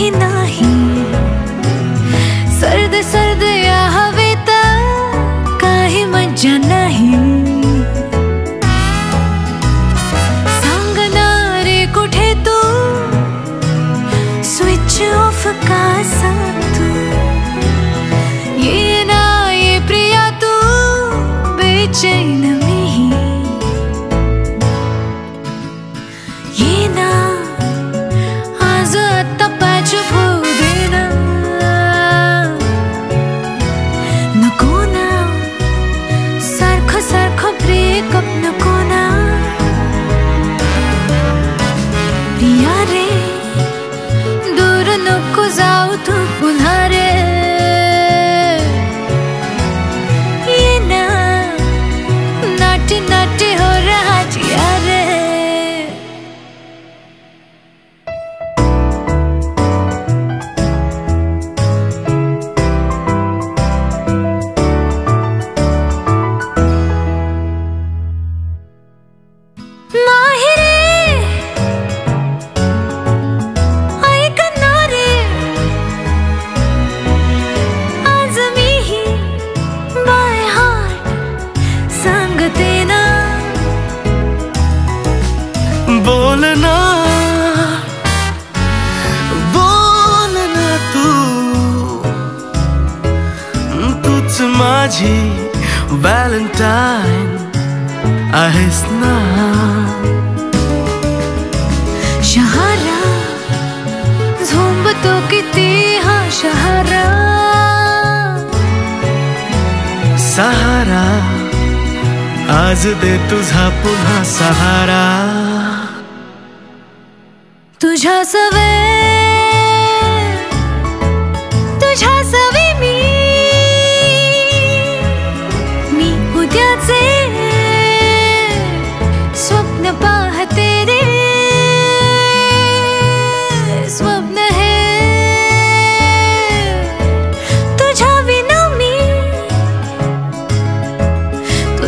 नाही। सर्द सर्द या हवेत कुठे तू? स्विच ऑफ़ का तू नको ना। रे दूर नको जाऊ तू माझी व्हॅलेंटाईन आहेस ना शहारा झोंबतो किती हा शहारा। सहारा आज दे तुझा पुन्हा सहारा। तुझ्या सवे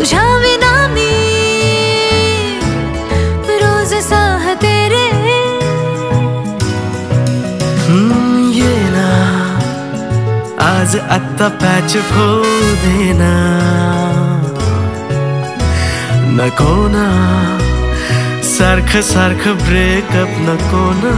तुझ्या विना मी रोज साहते रे हम्म, ये ना आज आत्ता पॅच हो देना। नको ना सारखं सारखं ब्रेकअप नको ना